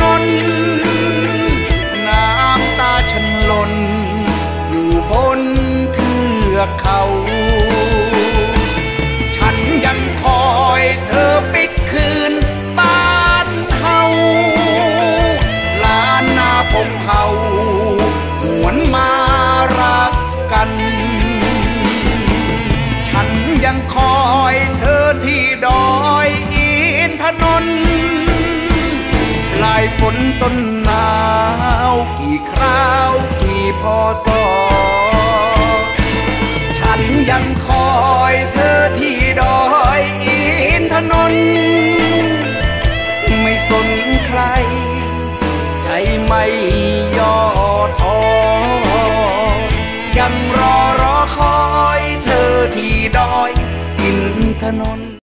นน น้ำตาฉันหล่นอยู่บนเทือกเขา ฝนต้นหนาวกี่คราวกี่พอศฉันยังคอยเธอที่ดอยอินทนนท์ไม่สนใคร ใจไม่ย่อท้อยังรอรอคอยเธอที่ดอยอินทนนท์